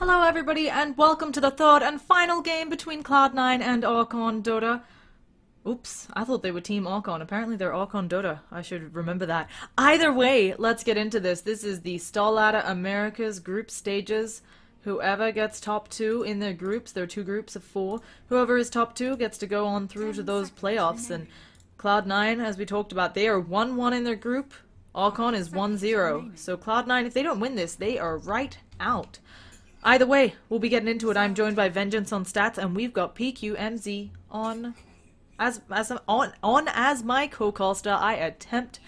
Hello, everybody, and welcome to the third and final game between Cloud9 and Archon Dota. Oops, I thought they were Team Archon. Apparently, they're Archon Dota. I should remember that. Either way, let's get into this. This is the StarLadder Americas group stages. Whoever gets top two in their groups, there are two groups of four, whoever is top two gets to go on through to those playoffs. And Cloud9, as we talked about, they are 1-1 in their group. Archon is 1-0. So Cloud9, if they don't win this, they are right out. Either way, we'll be getting into it. I'm joined by Vengeance on stats, and we've got PQMZ on as as on on as my co-caster. I attempt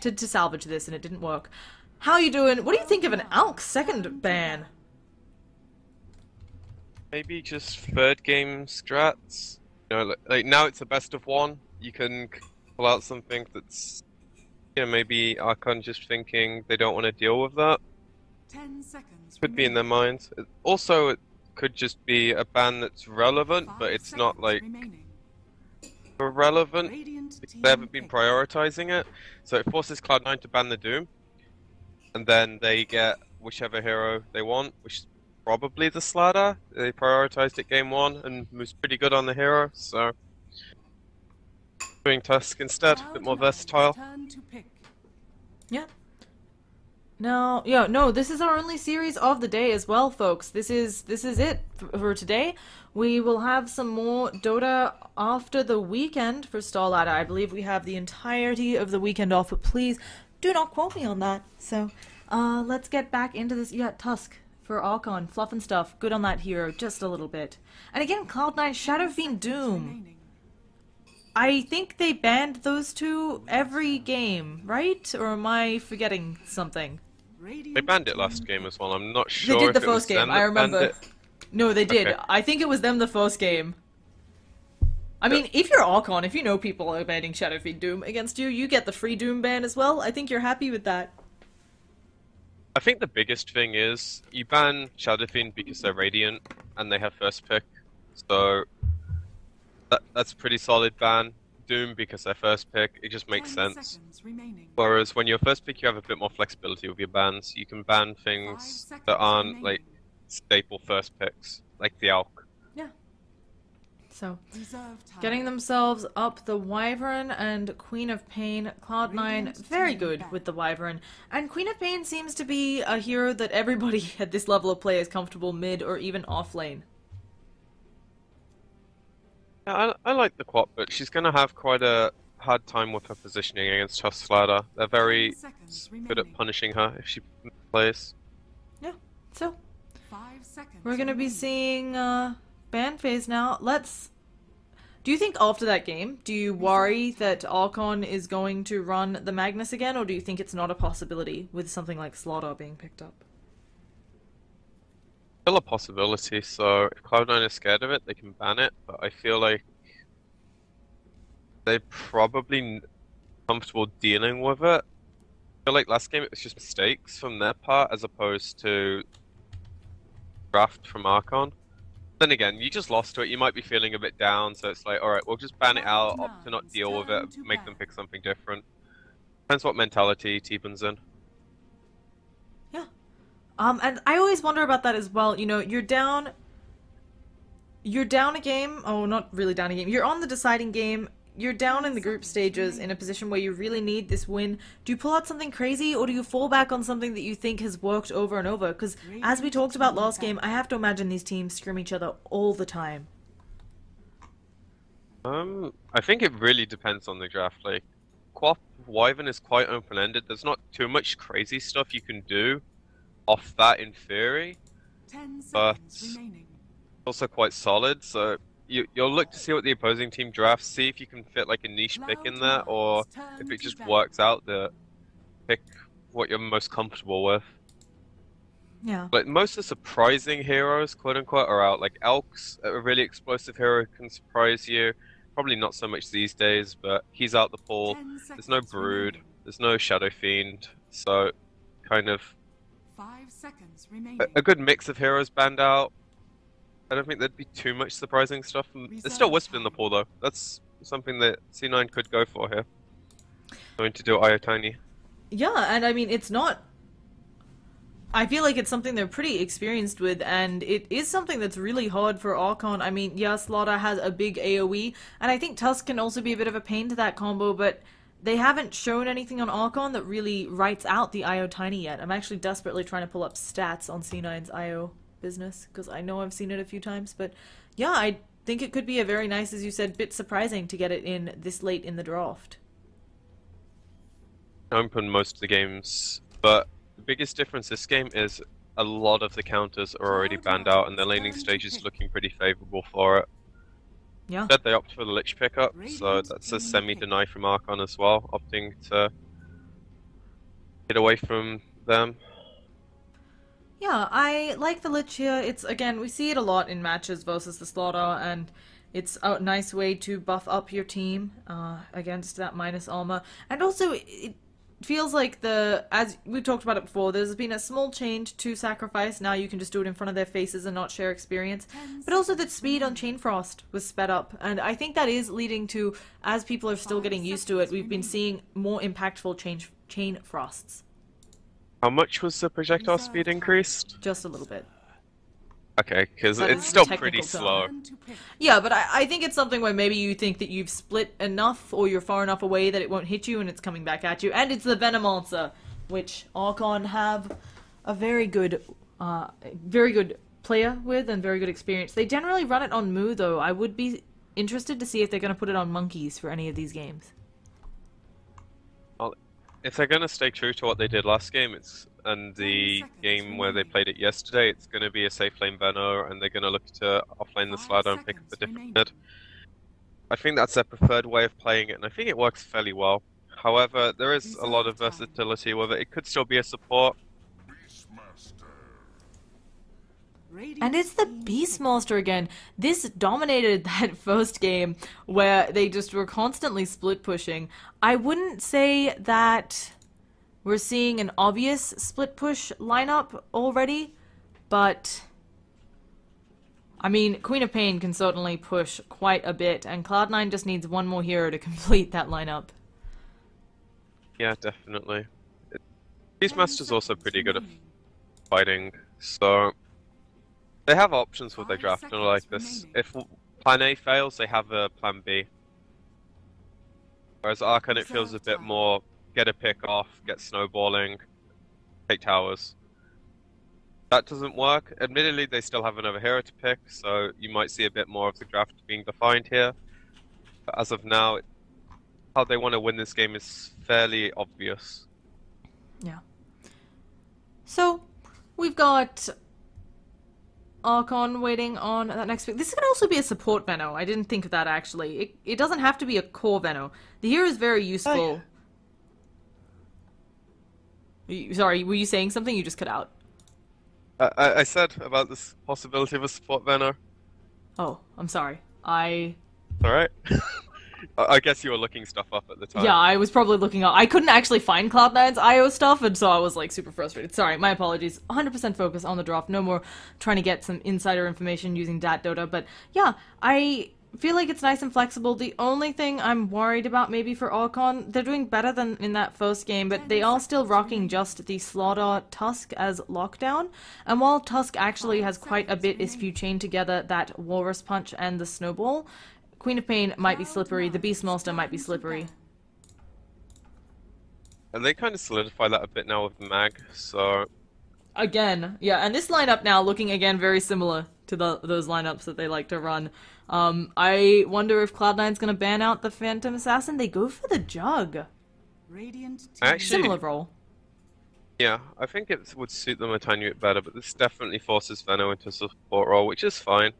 to, to salvage this, and it didn't work. How are you doing? What do you think of an Alk second ban? Maybe just third game strats. You know, like, like now it's a best of one. You can pull out something that's, you know, maybe Archon just thinking they don't want to deal with that. Ten seconds. Could be in their minds. Also, it could just be a ban that's relevant, but it's not like irrelevant. They haven't been prioritizing it, so it forces Cloud9 to ban the Doom, and then they get whichever hero they want, which is probably the Slardar. They prioritized it game one and was pretty good on the hero, so doing Tusk instead, a bit more versatile. Turn. Yeah. No, yeah, no, this is our only series of the day as well, folks. This is this is it for today. We will have some more Dota after the weekend for StarLadder. I believe we have the entirety of the weekend off, but please do not quote me on that. So, uh, let's get back into this. Yeah, Tusk for Archon, fluff and stuff. Good on that hero, just a little bit. And again, Cloud9, Shadow Fiend Doom. I think they banned those two every game, right? Or am I forgetting something? Radiant They banned it last game as well. I'm not sure. they did the it first game. I remember. No, they did. Okay. I think it was them the first game. I mean, if you're Archon, if you know people are banning Shadowfiend Doom against you, you get the free Doom ban as well. I think you're happy with that. I think the biggest thing is you ban Shadowfiend because they're Radiant and they have first pick. So that that's a pretty solid ban. Doom because they're first pick, it just makes sense. Whereas when you're first pick, you have a bit more flexibility with your bans. You can ban things that aren't remaining. like staple first picks, like the Alk. Yeah. So, getting themselves up the Wyvern and Queen of Pain. Cloud9, very good with the Wyvern. And Queen of Pain seems to be a hero that everybody at this level of play is comfortable mid or even off lane. Yeah, I, I like the Quap, but she's going to have quite a hard time with her positioning against Tusk Slardar. They're very good at punishing her if she plays. Yeah, so, Five seconds. We're gonna be seeing uh band phase now. Let's Do you think after that game, do you worry that Archon is going to run the Magnus again, or do you think it's not a possibility with something like Slardar being picked up? Still a possibility, so if Cloud9 is scared of it, they can ban it, but I feel like they're probably comfortable dealing with it. I feel like last game it was just mistakes from their part as opposed to draft from Archon. Then again, you just lost to it, you might be feeling a bit down, so it's like, alright, we'll just ban it out, opt to not deal with it, make them pick something different. Depends what mentality T-Bun's in. Um, and I always wonder about that as well. You know, you're down. You're down a game. Oh, not really down a game. You're on the deciding game. You're down in the group stages in a position where you really need this win. Do you pull out something crazy, or do you fall back on something that you think has worked over and over? Because as we talked about last game, I have to imagine these teams scrim each other all the time. Um, I think it really depends on the draft. Like, Quap Wyvern is quite open-ended. There's not too much crazy stuff you can do off that in theory. Ten but- remaining. Also quite solid, so you, you'll look to see what the opposing team drafts, see if you can fit like a niche pick in there, or if it just works out that pick what you're most comfortable with. Yeah. But most of the surprising heroes, quote unquote, are out. Like Elk's a really explosive hero can surprise you. Probably not so much these days, but he's out the pool. There's no Brood. There's no Shadow Fiend, so kind of Five seconds remaining. a, a good mix of heroes banned out. I don't think there'd be too much surprising stuff. There's still Reserve Wisp in the pool though. That's something that C9 could go for here. Going to do Io Tiny. Yeah, and I mean, it's not. I feel like it's something they're pretty experienced with, and it is something that's really hard for Archon. I mean, yeah, Slardar has a big AoE, and I think Tusk can also be a bit of a pain to that combo, but they haven't shown anything on Archon that really writes out the IO Tiny yet. I'm actually desperately trying to pull up stats on C9's IO business, because I know I've seen it a few times, but yeah, I think it could be a very nice, as you said, bit surprising to get it in this late in the draft. I Open most of the games, but the biggest difference this game is a lot of the counters are already banned out, and the laning stage is looking pretty favourable for it. Yeah. Instead, they opt for the Lich pickup, so that's a semi-deny from Archon as well, opting to get away from them. Yeah, I like the Lich here. It's again, we see it a lot in matches versus the Slardar, and it's a nice way to buff up your team uh, against that minus armor. And also, it feels like the as we've talked about it before. There's been a small change to sacrifice. Now you can just do it in front of their faces and not share experience. But also that speed on Chain Frost was sped up, and I think that is leading to as people are still getting used to it, we've been seeing more impactful chain chain frosts. How much was the projectile speed increased? Just a little bit. Okay, because it's still pretty technical slow. Turn to pick. Yeah, but I, I think it's something where maybe you think that you've split enough or you're far enough away that it won't hit you and it's coming back at you. And it's the Venom answer, which Archon have a very good, uh, very good player with and very good experience. They generally run it on Moo though. I would be interested to see if they're going to put it on Monkeys for any of these games. Well, if they're gonna stay true to what they did last game, it's and the game where they played it yesterday, it's gonna be a safe lane Venner, and they're gonna look to offlane the Five Slardar and pick up a different remaining. mid. I think that's their preferred way of playing it, and I think it works fairly well. However, there is a lot of versatility with it. It could still be a support. And it's the team Beastmaster again. This dominated that first game where they just were constantly split pushing. I wouldn't say that we're seeing an obvious split push lineup already, but I mean, Queen of Pain can certainly push quite a bit, and Cloud9 just needs one more hero to complete that lineup. Yeah, definitely. It- Ten Beastmaster's also pretty good at fighting, so they have options with their Five draft. You know, like this, remaining. if Plan A fails, they have a Plan B. Whereas Archon, it feels a bit more get a pick off, get snowballing, take towers. That doesn't work. Admittedly, they still have another hero to pick, so you might see a bit more of the draft being defined here. But as of now, how they want to win this game is fairly obvious. Yeah. So, we've got Archon waiting on that next pick. This can also be a support Veno. I didn't think of that actually. It, it doesn't have to be a core Veno. The hero is very useful. Oh, you- Sorry, were you saying something? You just cut out. I, I, I said about this possibility of a support Venner. Oh, I'm sorry. I Alright. I I guess you were looking stuff up at the time. yeah, I was probably looking up. I couldn't actually find Cloud9's IO stuff, and so I was like super frustrated. Sorry, my apologies. 100% focus on the draft. No more trying to get some insider information using Dat Dota. But yeah, I feel like it's nice and flexible. The only thing I'm worried about maybe for Archon, they're doing better than in that first game, but they are still rocking just the Slardar Tusk as lockdown. And while Tusk actually has quite a bit if you chain together that Walrus Punch and the Snowball, Queen of Pain might be slippery, the Beast Beastmaster might be slippery. And they kind of solidify that a bit now with Mag, so Again, yeah, and this lineup now looking again very similar to the those lineups that they like to run. Um, I wonder if Cloud9's gonna ban out the Phantom Assassin. They go for the Jug. Radiant Actually- Similar role. yeah, I think it would suit them a tiny bit better, but this definitely forces Venno into a support role, which is fine.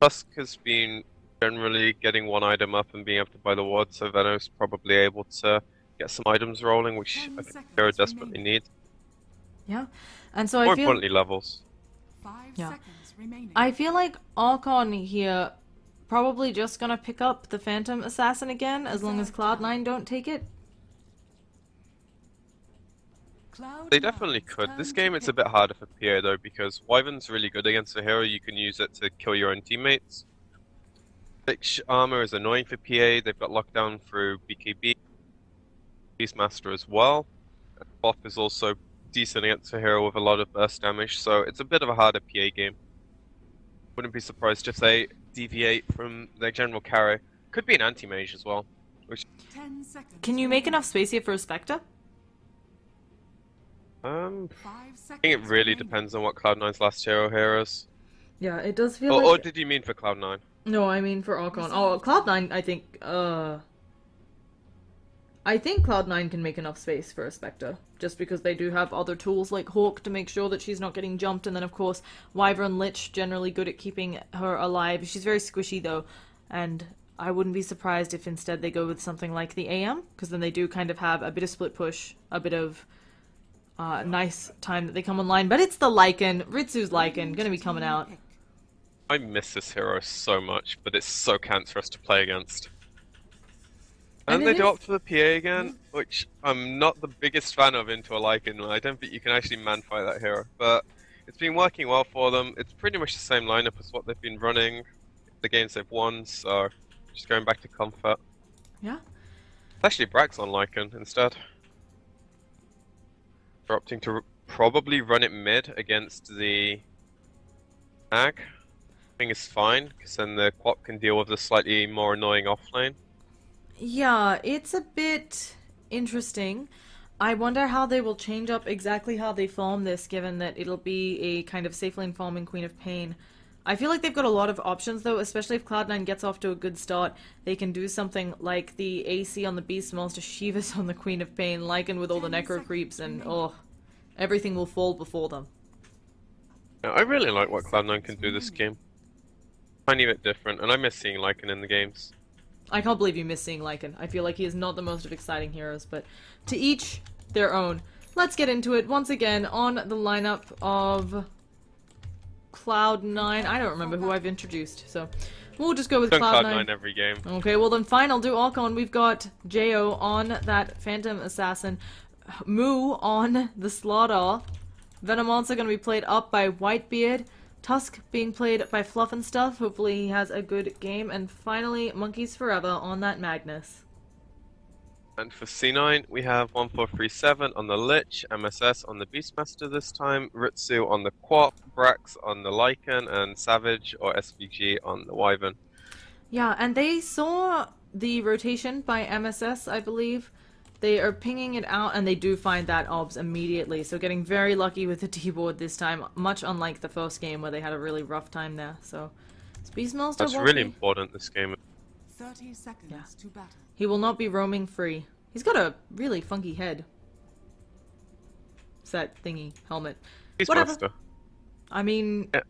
Tusk has been generally getting one item up and being able to buy the ward, so Venno's probably able to get some items rolling, which Ten I think seconds desperately remaining. needs. Yeah, and so More I feel importantly, levels. Five Yeah. seconds remaining. I feel like Archon here probably just gonna pick up the Phantom Assassin again as long as Cloud9 don't take it. Cloud They definitely could. This game it's a bit harder for PA though because Wyvern's really good against a hero. You can use it to kill your own teammates. Lich armor is annoying for PA. They've got lockdown through BKB. Beastmaster as well. Buff is also decent against a hero with a lot of burst damage, so it's a bit of a harder PA game. Wouldn't be surprised if they deviate from their general carry. Could be an anti-mage as well. Which, Ten seconds. Can you make enough space here for a Spectre? um, Five seconds. I think it really depends on what Cloud9's last hero here is. Yeah, it does feel Or, like. or did you mean for Cloud9? No, I mean for Archon. Oh, Cloud9, I think, uh... I think Cloud9 can make enough space for a Spectre, just because they do have other tools like Hawk to make sure that she's not getting jumped, and then of course, Wyvern Lich, generally good at keeping her alive. She's very squishy though, and I wouldn't be surprised if instead they go with something like the AM, because then they do kind of have a bit of split push, a bit of uh, nice time that they come online. But it's the Lycan, Ritsu's Lycan, gonna be coming out. I miss this hero so much, but it's so cancerous to play against. And And, they is- do up to the PA again, which I'm not the biggest fan of into a Lycan. I don't think you can actually man fight that hero, but it's been working well for them. It's pretty much the same lineup as what they've been running, the games they've won, so just going back to comfort. Yeah. Actually, Brax on Lycan instead. They're opting to r- probably run it mid against the Mag. I think it's fine, because then the Quap can deal with the slightly more annoying offlane. Yeah, it's a bit interesting. I wonder how they will change up exactly how they farm this, given that it'll be a kind of safe lane farming Queen of Pain. I feel like they've got a lot of options though, especially if Cloud9 gets off to a good start. They can do something like the AC on the Beast Monster, Shivas on the Queen of Pain, Lycan with all the Ten Necro creeps, and remaining. oh, everything will fall before them. Yeah, I really like what Cloud9 can do this game. Tiny bit different, and I miss seeing Lycan in the games. I can't believe you miss seeing Lycan. I feel like he is not the most of exciting heroes, but to each their own. Let's get into it once again on the lineup of Cloud9. I don't remember who I've introduced, so we'll just go with Cloud9. Cloud9 every game. Okay, well then fine, I'll do Archon. We've got Jo on that Phantom Assassin, Moo on the Slardar, Venomancer gonna be played up by Whitebeard, Tusk being played by Fluff and Stuff. Hopefully he has a good game, and finally Monkeys Forever on that Magnus. And for C9, we have 1437 on the Lich, MSS on the Beastmaster this time, Ritsu on the Quap, Brax on the Lycan, and Savage or SVG on the Wyvern. Yeah, and they saw the rotation by MSS, I believe. They are pinging it out, and they do find that obs immediately. So getting very lucky with the D-board this time, much unlike the first game where they had a really rough time there. So, Beastmaster That's really be- important this game. Thirty seconds Yeah. to battle. He will not be roaming free. He's got a really funky head. It's that thingy helmet. Whatever. Beastmaster. I mean, I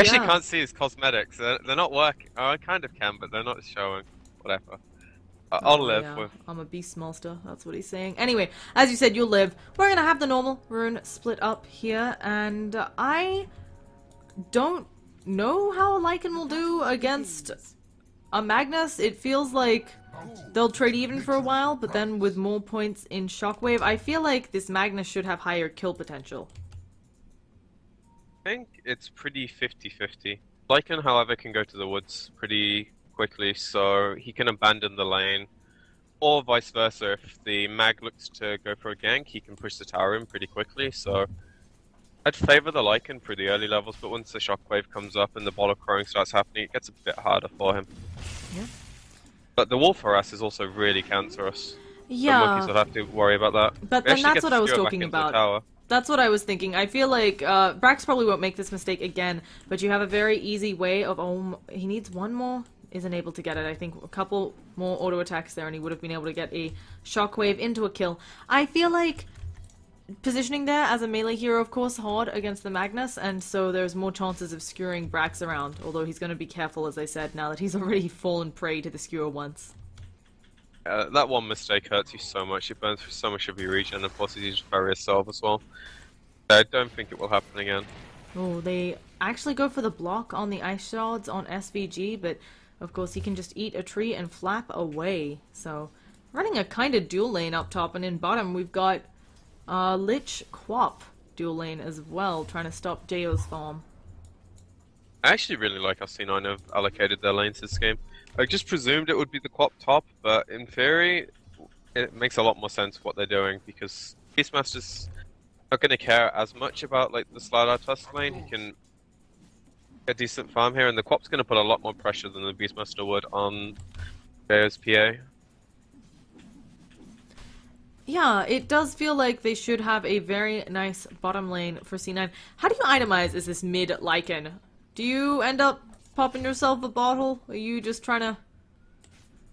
actually Yeah. can't see his cosmetics. They're, they're not working. Oh, I kind of can, but they're not showing. Whatever. I'll live yeah, with. I'm a beast monster. That's what he's saying. Anyway, as you said, you'll live. We're gonna have the normal rune split up here, and uh, I don't know how Lycan will do against a Magnus. It feels like they'll trade even for a while, but then with more points in Shockwave, I feel like this Magnus should have higher kill potential. I think it's pretty 50-50. Lycan, however, can go to the woods pretty quickly, so he can abandon the lane. Or vice versa, if the mag looks to go for a gank, he can push the tower in pretty quickly, so... I'd favour the Lycan for the early levels, but once the shockwave comes up and the ball of crowing starts happening, it gets a bit harder for him. Yeah. But the wolf harass is also really cancerous. The monkeys will have to worry about that. but We then that's what I was talking about. That's what I was thinking. I feel like uh, Brax probably won't make this mistake again, but you have a very easy way of. Oh, he needs one more. Isn't able to get it. I think a couple more auto attacks there, and he would have been able to get a shockwave into a kill. I feel like positioning there as a melee hero, of course, hard against the Magnus, and so there's more chances of skewering Brax around. Although he's going to be careful, as I said, now that he's already fallen prey to the skewer once. Uh, that one mistake hurts you so much. It burns through so much of your regen, and plus he's very self as well. I don't think it will happen again. Oh, they actually go for the block on the ice shards on SVG, but of course he can just eat a tree and flap away. So, running a kind of dual lane up top, and in bottom we've got uh, Lich Quap dual lane as well, trying to stop Jao's farm. I actually really like how C9 have allocated their lanes this game. I just presumed it would be the Quap top, but in theory, it makes a lot more sense what they're doing because Beastmaster's not going to care as much about like the Slardar Tusk lane. He can get decent farm here, and the Quap's going to put a lot more pressure than the Beastmaster would on Jayo's PA. Yeah, it does feel like they should have a very nice bottom lane for C9. How do you itemize is this mid Lycan? Do you end up popping yourself a bottle? Are you just trying to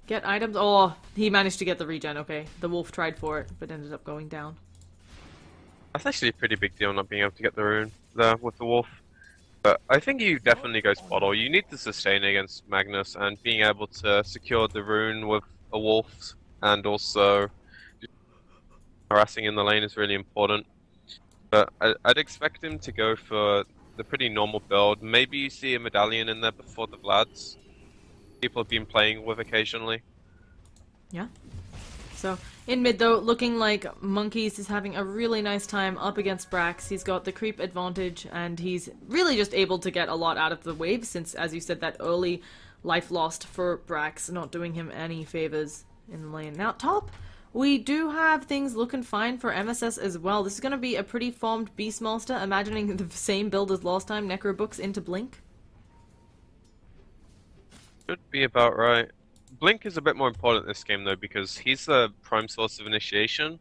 get items? Oh, he managed to get the regen, okay. The wolf tried for it, but ended up going down. That's actually a pretty big deal not being able to get the rune there with the wolf. But I think he definitely goes bottle. You need to sustain against Magnus, and being able to secure the rune with a wolf and also harassing in the lane is really important. But I, would expect him to go for the pretty normal build. Maybe you see a medallion in there before the Vlads. People have been playing with occasionally. Yeah. So, in mid though, looking like Monkeys is having a really nice time up against Brax. He's got the creep advantage, and he's really just able to get a lot out of the wave since, as you said, that early life lost for Brax not doing him any favors in the lane. Now, top, we do have things looking fine for MSS as well. This is going to be a pretty formed beast Beastmaster, imagining the same build as last time, Necrobooks into Blink. Should be about right. Blink is a bit more important in this game though because he's the prime source of initiation.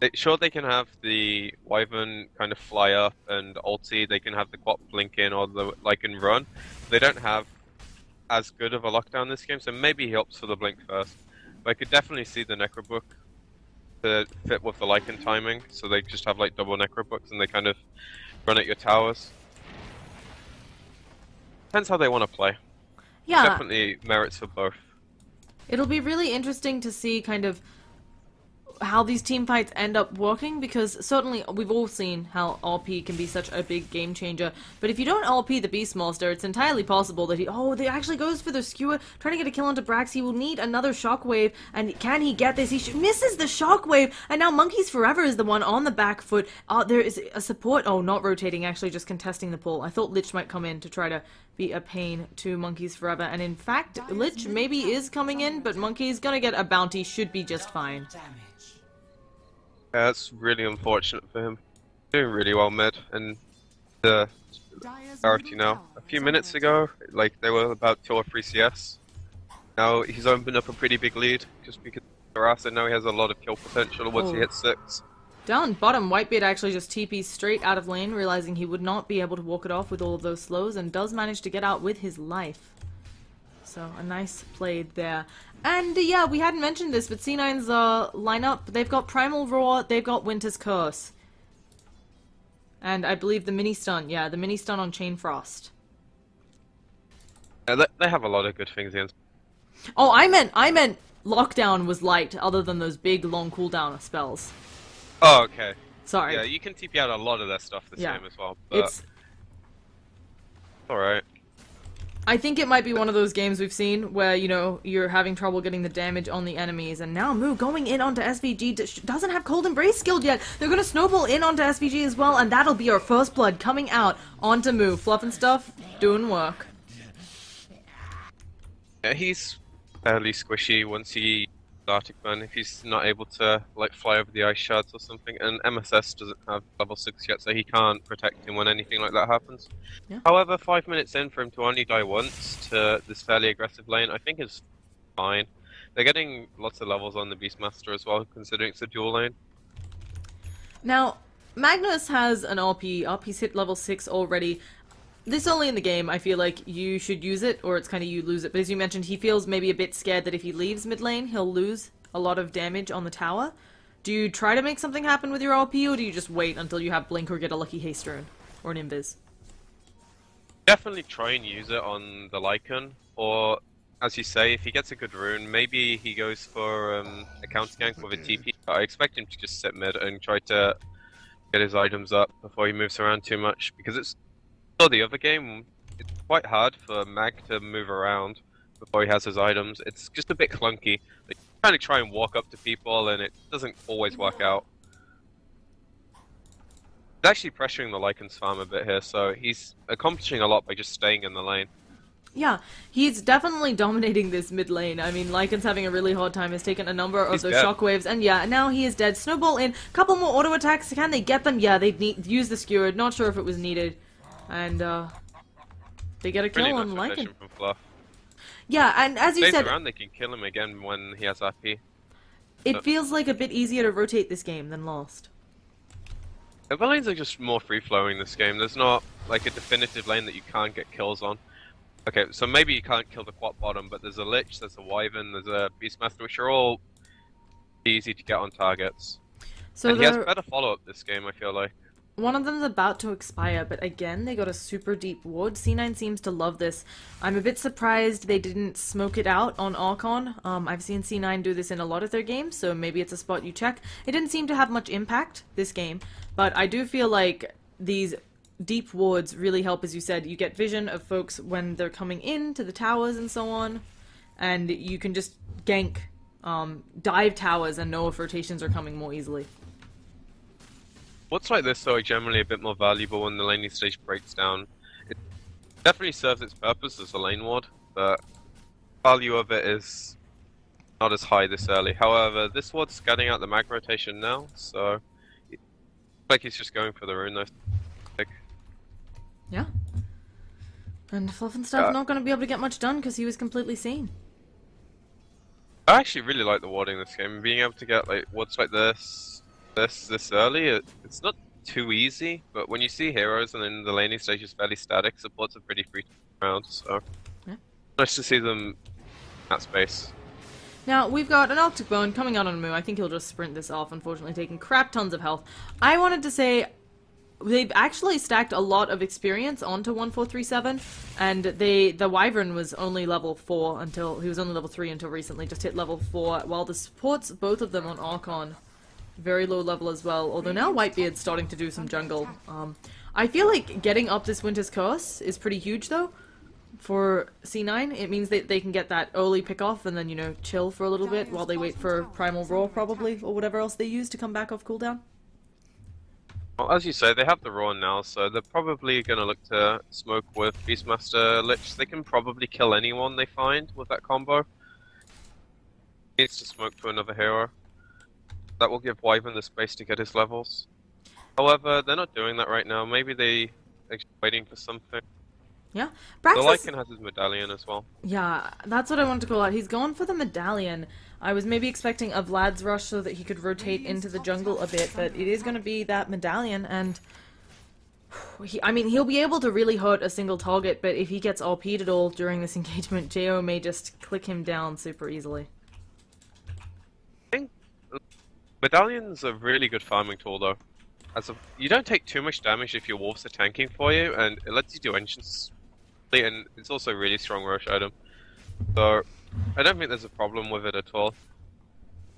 They, sure, they can have the Wyvern kind of fly up and ulti, they can have the Quap blink in or the Lycan run. They don't have as good of a lockdown this game, so maybe he helps for the blink first. But I could definitely see the Necrobook to fit with the Lycan timing, so they just have like double Necrobooks and they kind of run at your towers. Depends how they want to play. Yeah. Definitely merits for both. It'll be really interesting to see kind of how these team fights end up working because certainly we've all seen how RP can be such a big game changer. But if you don't RP the Beastmaster, it's entirely possible that he oh they actually goes for the skewer trying to get a kill onto Brax. He will need another shockwave, and can he get this? He misses the shockwave, and now Monkeys Forever is the one on the back foot. Uh, there is a support. Oh, not rotating, actually just contesting the pull. I thought Lich might come in to try to be a pain to Monkeys Forever, and in fact, Lich maybe is coming in, but Monkey's gonna get a bounty, should be just fine. Yeah, that's really unfortunate for him. Doing really well mid, and the RFT now. A few minutes ago, like they were about 2 or 3 CS. Now he's opened up a pretty big lead, just because and now he has a lot of kill potential once oh. he hits 6. Down bottom, Whitebeard actually just TPs straight out of lane, realizing he would not be able to walk it off with all of those slows, and does manage to get out with his life. So, a nice play there. And uh, yeah, we hadn't mentioned this, but C9's uh, lineup, they've got Primal Roar, they've got Winter's Curse. And I believe the mini stun, yeah, the mini stun on Chain Frost. Yeah, they have a lot of good things against. Oh, I meant, I meant lockdown was light, other than those big long cooldown spells. Oh, okay. Sorry. Yeah, you can TP out a lot of their stuff this yeah. game as well. But... It's alright. I think it might be one of those games we've seen where, you know, you're having trouble getting the damage on the enemies, and now Moo going in onto SVG doesn't have Cold Embrace skilled yet. They're gonna snowball in onto SVG as well, and that'll be our first blood coming out onto Moo. Fluff and stuff, doing work. Yeah, he's fairly squishy once he Arctic Burn if he's not able to like fly over the ice shards or something. And MSS doesn't have level six yet, so he can't protect him when anything like that happens. Yeah. However, five minutes in for him to only die once to this fairly aggressive lane, I think is fine. They're getting lots of levels on the Beastmaster as well, considering it's a dual lane. Now, Magnus has an RP. RP's hit level 6 already this only in the game, I feel like you should use it, or it's kind of you lose it. But as you mentioned, he feels maybe a bit scared that if he leaves mid lane, he'll lose a lot of damage on the tower. Do you try to make something happen with your RP, or do you just wait until you have Blink or get a lucky haste rune? Or an Invis? Definitely try and use it on the Lycan, or as you say, if he gets a good rune, maybe he goes for um, a counter gank with a TP. I expect him to just sit mid and try to get his items up before he moves around too much, because it's saw the other game, it's quite hard for Mag to move around before he has his items. It's just a bit clunky. Like, kind of try and walk up to people, and it doesn't always work out. He's actually pressuring the Lycan's farm a bit here, so he's accomplishing a lot by just staying in the lane. Yeah, he's definitely dominating this mid lane. I mean, Lycan's having a really hard time. Has taken a number of He's those dead. shockwaves, and yeah, now he is dead. Snowball in. Couple more auto attacks. Can they get them? Yeah, they need use the skewer. Not sure if it was needed, and uh, they get a kill Really on nice Lycan. from Fluff. Yeah, and as you Stays said, around, they can kill him again when he has RP. it feels like a bit easier to rotate this game than Lost. The lanes are just more free flowing this game. There's not like a definitive lane that you can't get kills on. Okay, so maybe you can't kill the quad bottom, but there's a Lich, there's a Wyvern, there's a Beastmaster, which are all easy to get on targets. So and he has better follow up this game, I feel like. One of them's about to expire, but again, they got a super deep ward. C9 seems to love this. I'm a bit surprised they didn't smoke it out on Archon. Um, I've seen C9 do this in a lot of their games, so maybe it's a spot you check. It didn't seem to have much impact this game, but I do feel like these deep wards really help, as you said. You get vision of folks when they're coming in to the towers and so on, and you can just gank, um, dive towers and know if rotations are coming more easily. What's like this though are generally a bit more valuable when the laning stage breaks down. It definitely serves its purpose as a lane ward, but value of it is not as high this early. However, this ward's scanning out the mag rotation now, so it, like he's just going for the rune though. Yeah. And Fluff and stuff not going to be able to get much done because he was completely seen. I actually really like the warding in this game. Being able to get like wards like this, this, this early, it, it's not too easy. But when you see heroes and then the laning stage is fairly static, supports are pretty free around. So Yeah. nice to see them at space. Now, we've got an Arctic Burn coming out on Moo. I think he'll just sprint this off, unfortunately, taking crap tons of health. I wanted to say they've actually stacked a lot of experience onto 1437, and they the Wyvern was only level 4 until he was only level 3 until recently, just hit level 4, while the supports, both of them on Archon, very low level as well, although now Whitebeard's starting to do some jungle. Um, I feel like getting up this Winter's Curse is pretty huge, though for C9. It means that they can get that early pick off and then, you know, chill for a little bit while they wait for Primal Roar, probably, or whatever else they use to come back off cooldown. Well, as you say, they have the Roar now, so they're probably going to look to smoke with Beastmaster Lich. They can probably kill anyone they find with that combo. Needs to smoke to another hero. That will give Wyvern the space to get his levels. However, they're not doing that right now. Maybe they are waiting for something. Yeah. The Braxis, Lycan has his medallion as well. yeah, that's what I wanted to call out. He's going for the medallion. I was maybe expecting a Vlad's rush so that he could rotate into the jungle a bit, but it is going to be that medallion, and he, I mean, he'll be able to really hurt a single target, but if he gets RP'd at all during this engagement, Jo may just click him down super easily. Medallion's a really good farming tool though. As a, you don't take too much damage if your wolves are tanking for you, and it lets you do engines. And it's also a really strong rush item. So I don't think there's a problem with it at all.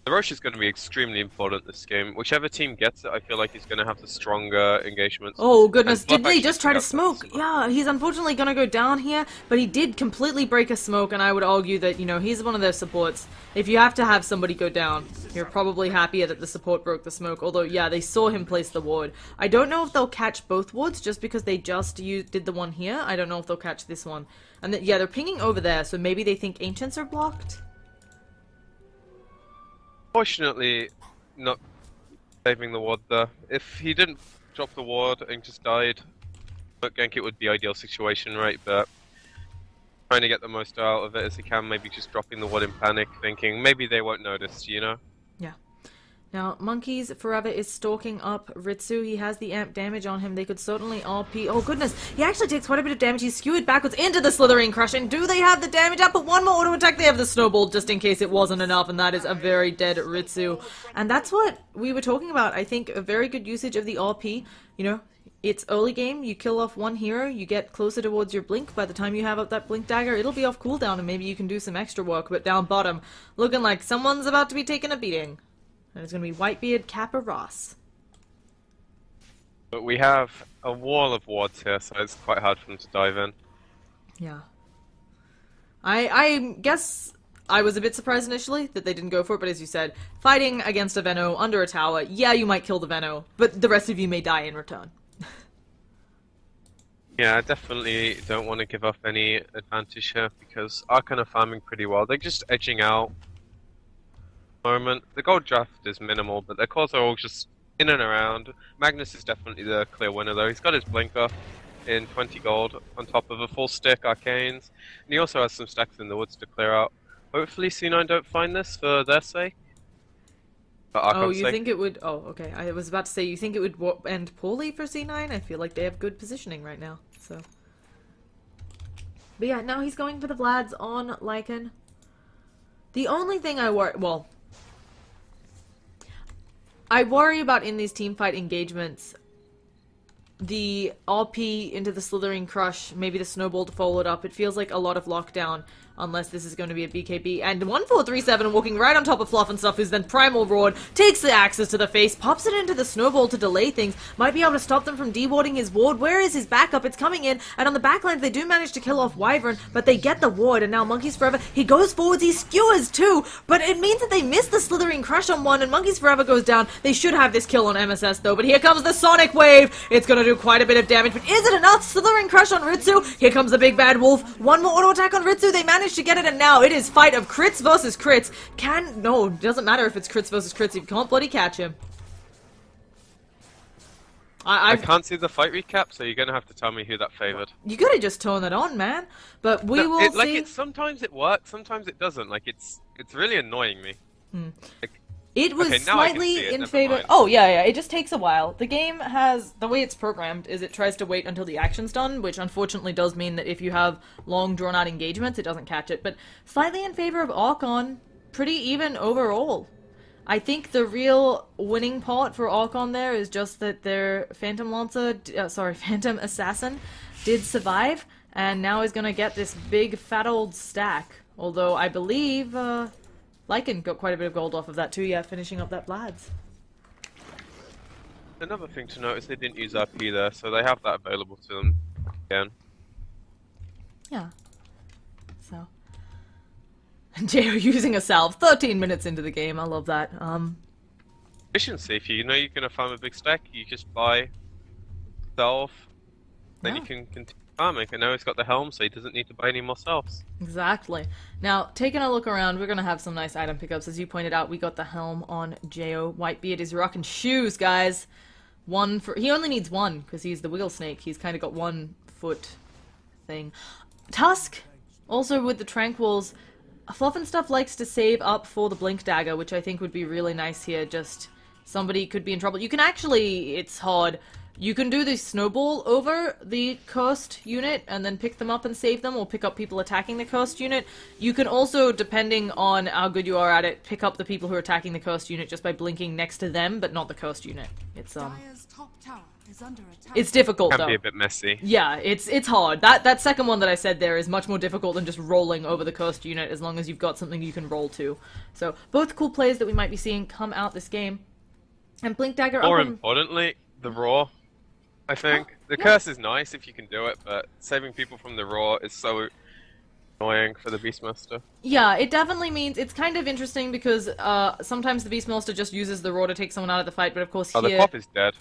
The Rosh is going to be extremely important this game. Whichever team gets it, I feel like is going to have the stronger engagement. Oh goodness, did they just try to smoke? Yeah, he's unfortunately gonna go down here, but he did completely break a smoke, and I would argue that, you know, he's one of their supports. If you have to have somebody go down, you're probably happier that the support broke the smoke, although, yeah, they saw him place the ward. I don't know if they'll catch both wards just because they just used, did the one here. I don't know if they'll catch this one. And then, yeah, they're pinging over there, so maybe they think Ancients are blocked? Fortunately, not saving the ward there. If he didn't drop the ward and just died, but gank it would be ideal situation, right? But trying to get the most out of it as he can, maybe just dropping the ward in panic, thinking maybe they won't notice, you know? Now, Monkeys Forever is stalking up Ritsu. He has the amp damage on him. They could certainly RP. Oh, goodness. He actually takes quite a bit of damage. He's skewered backwards into the Slithering Crush. And do they have the damage up? But one more auto attack. They have the Snowball just in case it wasn't enough. And that is a very dead Ritsu. And that's what we were talking about. I think a very good usage of the RP. You know, it's early game. You kill off one hero. You get closer towards your Blink. By the time you have up that Blink Dagger, it'll be off cooldown. And maybe you can do some extra work. But down bottom, looking like someone's about to be taking a beating. And it's going to be Whitebeard, Kappa, Ross. But we have a wall of wards here, so it's quite hard for them to dive in. Yeah. I I guess I was a bit surprised initially that they didn't go for it, but as you said, fighting against a Veno under a tower, yeah, you might kill the Veno, but the rest of you may die in return. Yeah, I definitely don't want to give up any advantage here because Archon are farming pretty well. They're just edging out. Moment. The gold draft is minimal, but their cores are all just in and around. Magnus is definitely the clear winner though. He's got his blinker in 20 gold on top of a full stick arcanes. And he also has some stacks in the woods to clear out. Hopefully C9 don't find this for their sake. For Oh, you sake. think it would? Oh, okay. I was about to say you think it would end poorly for C9. I feel like they have good positioning right now. So, but yeah, now he's going for the Vlads on Lycan. The only thing I worry, well, I worry about in these team fight engagements, the RP into the Slithering Crush, maybe the Snowball to follow it up. It feels like a lot of lockdown, unless this is going to be a BKB. And 1437 walking right on top of Fluff and Stuff is then Primal Roared, takes the axes to the face, pops it into the Snowball to delay things, might be able to stop them from dewarding his ward. Where is his backup? It's coming in, and on the backline they do manage to kill off Wyvern, but they get the ward, and now Monkeys Forever, he goes forwards, he skewers too, but it means that they miss the Slithering Crush on one, and Monkeys Forever goes down. They should have this kill on MSS though, but here comes the Sonic Wave! It's gonna do quite a bit of damage, but is it enough? Slithering Crush on Ritsu, here comes the big bad wolf, one more auto attack on Ritsu, they manage to get it, and now it is fight of crits versus crits. Can, no, doesn't matter if it's crits versus crits, you can't bloody catch him. I, I can't see the fight recap, so you're gonna have to tell me who that favored. you gotta just turn that on, man. But we No, will it, like see. it, sometimes it works, sometimes it doesn't. Like it's it's really annoying me. Hmm. Like, It was Okay, now I can slightly it, in favor. Oh yeah, yeah. It just takes a while. The game has the way it's programmed is it tries to wait until the action's done, which unfortunately does mean that if you have long drawn out engagements, it doesn't catch it. But slightly in favor of Archon, pretty even overall. I think the real winning part for Archon there is just that their Phantom Lancer, uh, sorry, Phantom Assassin, did survive, and now is gonna get this big fat old stack. Although I believe uh, Lycan got quite a bit of gold off of that too, yeah, finishing up that Vlad's. another thing to note is they didn't use RP there, so they have that available to them again. Yeah. So. And J.O. using a salve 13 minutes into the game, I love that. Um, Efficiency. If you know you're gonna farm a big stack, you just buy, self, then Yeah. you can continue farming. And now he's got the helm, so he doesn't need to buy any more selves. Exactly. Now, taking a look around, we're gonna have some nice item pickups. As you pointed out, we got the helm on Jo. Whitebeard is rocking shoes, guys. One for he only needs one because he's the wheel snake. He's kind of got one foot thing. Tusk, also with the tranquils. Fluff and stuff likes to save up for the blink dagger, which I think would be really nice here. Just somebody could be in trouble. You can actually, it's hard. You can do the snowball over the cursed unit and then pick them up and save them, or pick up people attacking the cursed unit. You can also, depending on how good you are at it, pick up the people who are attacking the cursed unit just by blinking next to them, but not the cursed unit. It's um, Dire's top tower is under attack. it's difficult Can though. be a bit messy. Yeah, it's it's hard. That that second one that I said there is much more difficult than just rolling over the cursed unit as long as you've got something you can roll to. So both cool plays that we might be seeing come out this game. And Blink Dagger More up importantly, the raw. I think the curse is nice if you can do it, but saving people from the raw is so annoying for the Beastmaster. Yeah, it definitely means it's kind of interesting because uh, sometimes the Beastmaster just uses the raw to take someone out of the fight, but of course Oh, the pop is dead.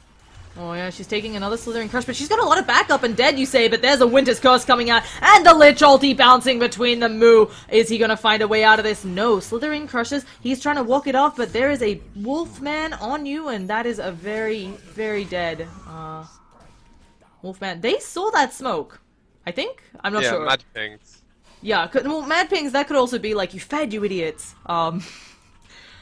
Oh yeah, she's taking another Slithering Crush, but she's got a lot of backup and dead, you say, but there's a Winter's Curse coming out, and the Lich ulti bouncing between the Moo. Is he gonna find a way out of this? No. Slithering Crushes, he's trying to walk it off, but there is a Wolfman on you, and that is a very, very dead, uh, Wolfman. They saw that smoke. I think? I'm not yeah, sure. mad pings. Yeah, well, Mad Pings, that could also be like, you fed, you idiots. Um,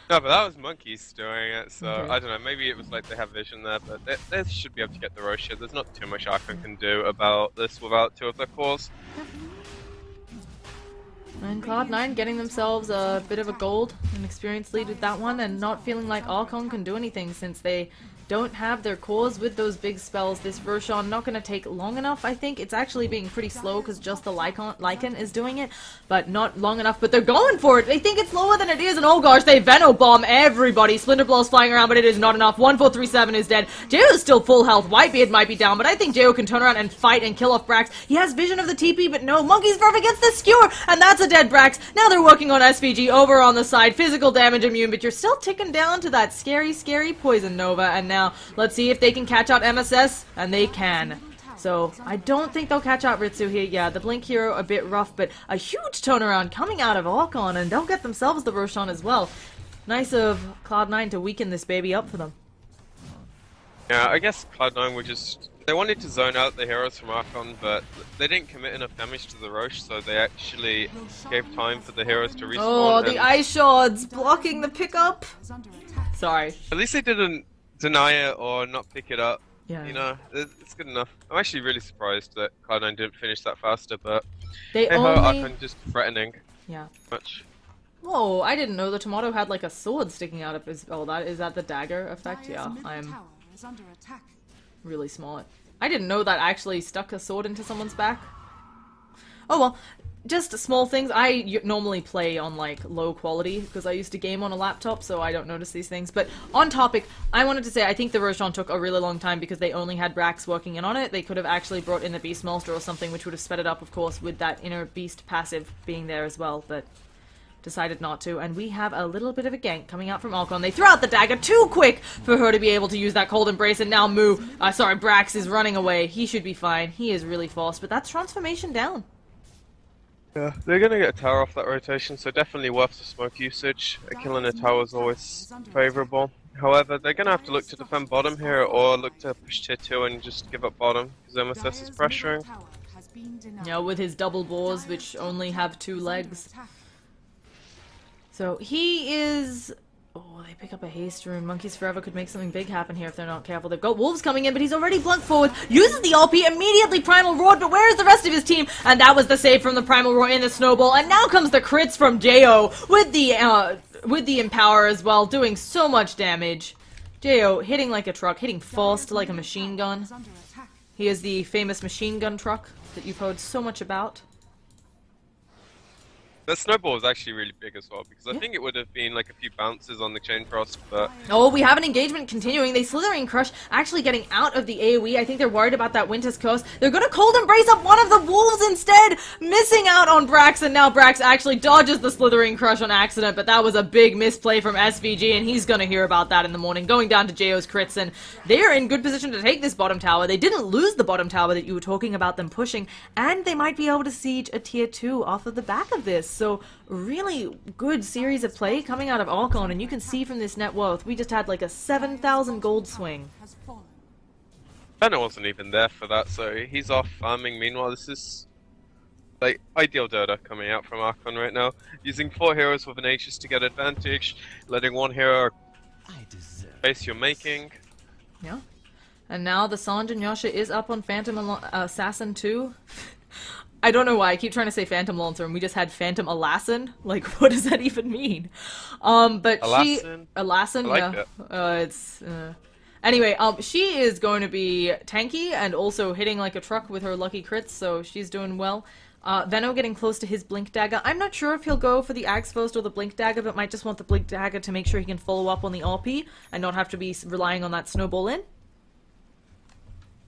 No, but that was monkeys doing it, so Okay. I don't know. Maybe it was like they have vision there, but they, they should be able to get the Rosha. There's not too much Archon can do about this without two of their cores. And Cloud9 getting themselves a bit of a gold and experience lead with that one, and not feeling like Archon can do anything since they don't have their cores with those big spells. This Roshan not going to take long enough, I think. It's actually being pretty slow because just the Lycan, Lycan is doing it, but not long enough. But they're going for it. They think it's lower than it is, and oh gosh, they Veno bomb everybody. Splinter Blow's flying around, but it is not enough. 1437 is dead. is still full health. Whitebeard might be down, but I think Jo can turn around and fight and kill off Brax. He has vision of the TP, but no. Monkey's Forever gets the skewer, and that's a dead Brax. Now they're working on SVG over on the side. Physical damage immune, but you're still ticking down to that scary, scary Poison Nova. And now let's see if they can catch out MSS, and they can. So I don't think they'll catch out Ritsu here. Yeah, the Blink Hero a bit rough, but a huge turnaround coming out of Archon, and they'll get themselves the Roshan as well. Nice of Cloud9 to weaken this baby up for them. Yeah, I guess Cloud9 were just... They wanted to zone out the heroes from Archon, but they didn't commit enough damage to the Rosh, so they actually gave time for the heroes to respawn. Oh, the and Ice Shards blocking the pickup! Is under attack. Sorry. At least they didn't deny it or not pick it up. Yeah. You know, it's good enough. I'm actually really surprised that Cloud9 didn't finish that faster, but They hey ho, only... Archon just threatening Yeah. much. Whoa, I didn't know the tomato had like a sword sticking out of his. Oh, that is that the dagger effect? Dire's Yeah, I'm under attack. really smart. I didn't know that actually stuck a sword into someone's back. Oh well, just small things. I normally play on like low quality because I used to game on a laptop, so I don't notice these things. But on topic, I wanted to say I think the Roshan took a really long time because they only had Brax working in on it. They could have actually brought in the Beastmaster or something, which would have sped it up, of course, with that inner Beast passive being there as well. But decided not to, and we have a little bit of a gank coming out from Archon. They throw out the dagger too quick for her to be able to use that cold embrace, and now Moo, uh, sorry, Brax is running away. He should be fine. He is really fast, but that's transformation down. Yeah, they're gonna get a tower off that rotation, so definitely worth the smoke usage. A kill in a tower is always favourable. However, they're gonna have to look to defend bottom here, or look to push tier 2 and just give up bottom, because MSS is Dire's pressuring. middle tower has been denied. You know, with his double boars, which only have two legs. So he is. Oh, they pick up a haste rune. Monkeys Forever could make something big happen here if they're not careful. They've got wolves coming in, but he's already blunked forward. Uses the LP immediately. Primal Roar, but where is the rest of his team? And that was the save from the Primal Roar in the snowball. And now comes the crits from Jo with the uh, with the Empower as well, doing so much damage. Jo hitting like a truck, hitting fast like a machine gun. He is the famous machine gun truck that you've heard so much about. That snowball was actually really big as well, because I Yeah. think it would have been like a few bounces on the chain frost, but Oh, we have an engagement continuing. They Slithereen Crush actually getting out of the AoE. I think they're worried about that Winter's Curse. They're gonna Cold Embrace up one of the wolves instead, missing out on Brax, and now Brax actually dodges the Slithereen Crush on accident, but that was a big misplay from SVG, and he's gonna hear about that in the morning. Going down to JO's crits, and they're in good position to take this bottom tower. They didn't lose the bottom tower that you were talking about them pushing, and they might be able to siege a tier 2 off of the back of this. So, really good series of play coming out of Archon, and you can see from this net worth, we just had like a 7,000 gold swing. Has wasn't even there for that, so he's off farming. Meanwhile, this is like ideal Dota coming out from Archon right now, using four heroes with an Aegis to get advantage, letting one hero face your making. Yeah. And now the Sange and Yasha is up on Phantom uh, Assassin 2. I don't know why I keep trying to say Phantom Lancer and we just had Phantom Alassin. Like, what does that even mean? Um, but she Alassin? Alassin, I like yeah. Uh, it's uh... anyway. Um, she is going to be tanky and also hitting like a truck with her lucky crits, so she's doing well. Uh, Venno getting close to his Blink Dagger. I'm not sure if he'll go for the Axe first or the Blink Dagger, but might just want the Blink Dagger to make sure he can follow up on the RP and not have to be relying on that Snowball in.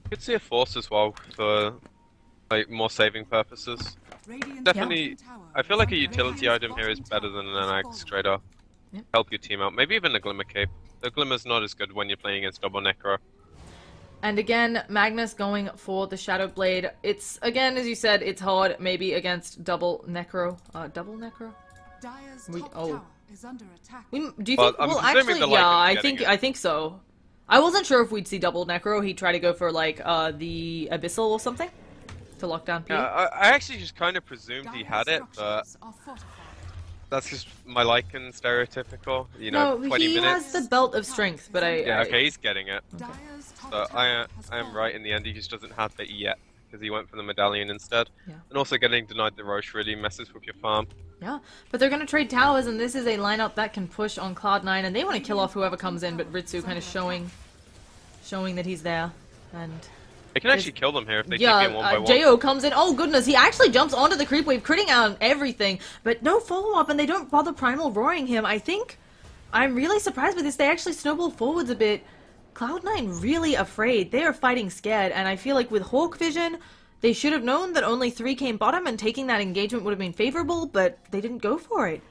Could see a force as well for like more saving purposes. Radiant Definitely, I feel like a utility attack. item here is better than an Bottom axe tower straight up. Yeah. Help your team out. Maybe even a glimmer cape. The glimmer's not as good when you're playing against double necro. And again, Magnus going for the Shadow Blade. It's, again, as you said, it's hard maybe against double Necro. Uh, double Necro? We- oh. is under attack. We, do you Well, think, I'm well, actually, the yeah, I think, it. I think so. I wasn't sure if we'd see double Necro. He'd try to go for, like, uh, the Abyssal or something to lock down P. Yeah, I, I actually just kind of presumed he had it, but structures are fortified. that's just my Lycan stereotypical. You know, no, 20 he minutes. has the Belt of Strength, but I... Yeah, I- okay, he's getting it. Dire's top So I, uh, I am right in the end. He just doesn't have it yet because he went for the medallion instead. Yeah. And also getting denied the Rosh really messes with your farm. Yeah, but they're gonna trade towers, and this is a lineup that can push on Cloud9, and they want to kill off whoever comes in, but Ritsu kind of showing, showing that he's there, and They can actually kill them here if they yeah, take in one by uh, one. Jo comes in. Oh goodness, he actually jumps onto the creep wave, critting out everything, but no follow up, and they don't bother primal roaring him. I think I'm really surprised by this. They actually snowball forwards a bit. Cloud9 really afraid. They are fighting scared, and I feel like with Hawk Vision, they should have known that only three came bottom, and taking that engagement would have been favorable, but they didn't go for it.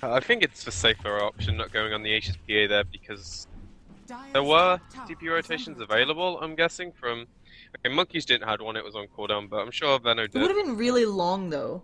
I think it's a safer option not going on the Aegis PA there because there were top tower DP is rotations available, I'm guessing, from Okay, Monkeys didn't have one, it was on cooldown, but I'm sure Veno It would have been really long though.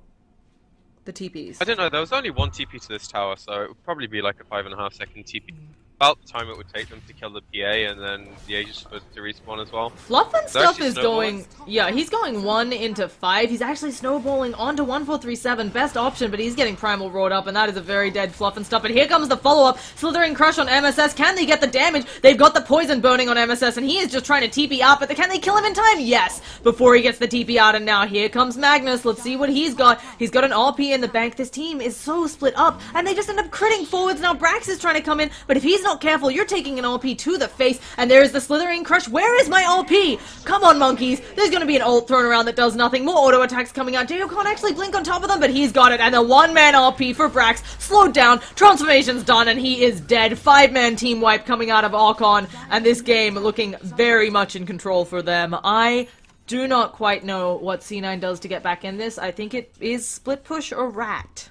The TPs. I don't know, there was only one TP to this tower, so it would probably be like a five and a half second TP. Mm. About the time it would take them to kill the PA, and then the Aegis for to respawn as well. Fluff and stuff is going. Yeah, he's going one into five. He's actually snowballing onto one four three seven. Best option, but he's getting primal roared up, and that is a very dead fluff and stuff. And here comes the follow up. Slithereen crush on MSS. Can they get the damage? They've got the poison burning on MSS, and he is just trying to TP out. But can they kill him in time? Yes. Before he gets the TP out, and now here comes Magnus. Let's see what he's got. He's got an RP in the bank. This team is so split up, and they just end up critting forwards. Now Brax is trying to come in, but if he's not careful, you're taking an LP to the face, and there is the slithereen crush. Where is my LP? Come on, monkeys. There's going to be an ult thrown around that does nothing. More auto attacks coming out. Jayo can't actually blink on top of them, but he's got it. And the one man LP for Brax slowed down. Transformation's done, and he is dead. Five man team wipe coming out of Archon, and this game looking very much in control for them. I do not quite know what C9 does to get back in this. I think it is split push or rat.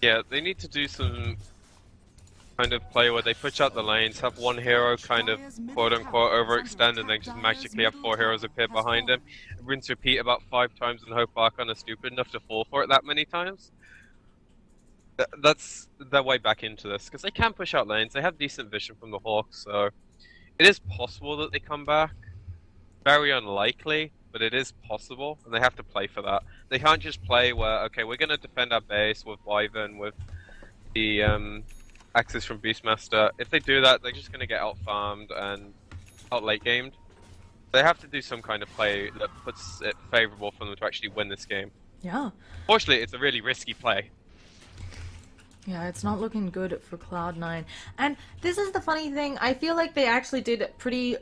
Yeah, they need to do some kind of play where they push out the lanes, have one hero kind of quote unquote overextend, and then just magically have four heroes appear behind him. Rinse repeat about five times and hope Archon is stupid enough to fall for it that many times. Th- That's their way back into this because they can push out lanes. They have decent vision from the Hawks, so it is possible that they come back. Very unlikely, but it is possible, and they have to play for that. They can't just play where okay, we're gonna defend our base with Wyvern with the um, access from Beastmaster. If they do that, they're just gonna get out farmed and out late gamed. They have to do some kind of play that puts it favorable for them to actually win this game. Yeah. Fortunately, it's a really risky play. Yeah, it's not looking good for Cloud9. And this is the funny thing, I feel like they actually did pretty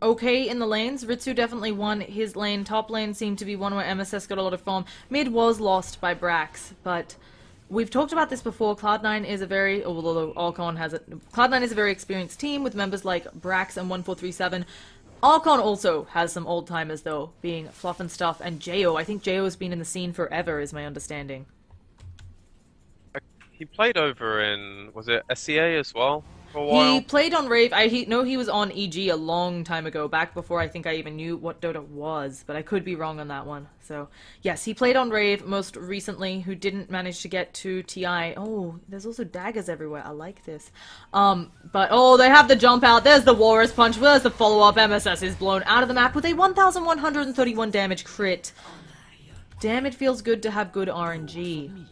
okay in the lanes. Ritsu definitely won his lane. Top lane seemed to be one where MSS got a lot of form. Mid was lost by Brax, but we've talked about this before. Cloud9 is a very, although Archon has it, Cloud9 is a very experienced team with members like Brax and 1437. Archon also has some old timers though, being Fluff and Stuff and Jo. I think Jo has been in the scene forever, is my understanding. He played over in was it SCA as well a. He played on Rave. I he, know he was on EG a long time ago, back before I think I even knew what Dota was, but I could be wrong on that one. So, yes, he played on Rave most recently, who didn't manage to get to TI. Oh, there's also daggers everywhere. I like this. Um, but, oh, they have the jump out. There's the Walrus Punch. There's the follow-up. MSS is blown out of the map with a 1,131 damage crit. Damn, it feels good to have good RNG.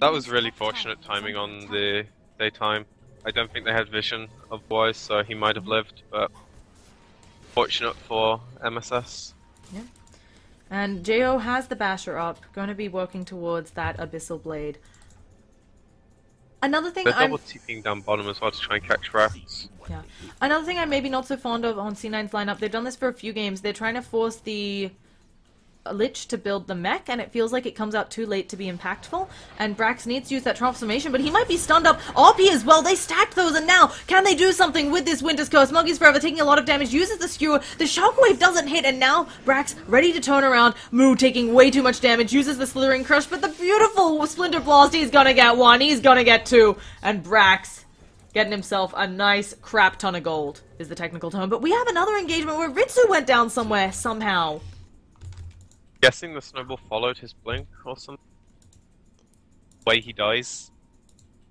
That was really fortunate timing on the daytime. I don't think they had vision otherwise, so he might have mm-hmm. lived, but fortunate for MSS. Yeah. And Jo has the Basher up, going to be working towards that Abyssal Blade. Another thing They're I'm double TPing down bottom as well to try and catch racks. yeah. Another thing I'm maybe not so fond of on C9's lineup. They've done this for a few games. They're trying to force the Lich to build the mech, and it feels like it comes out too late to be impactful. And Brax needs to use that transformation, but he might be stunned up. RP as well. They stacked those, and now can they do something with this Winter's Curse? Monkeys Forever taking a lot of damage, uses the skewer. The shockwave doesn't hit, and now Brax ready to turn around. Moo taking way too much damage, uses the Slithereen Crush, but the beautiful Splinter Blast, he's gonna get one, he's gonna get two, and Brax getting himself a nice crap ton of gold is the technical term. But we have another engagement where Ritsu went down somewhere somehow. Guessing the snowball followed his blink or something. Way he dies.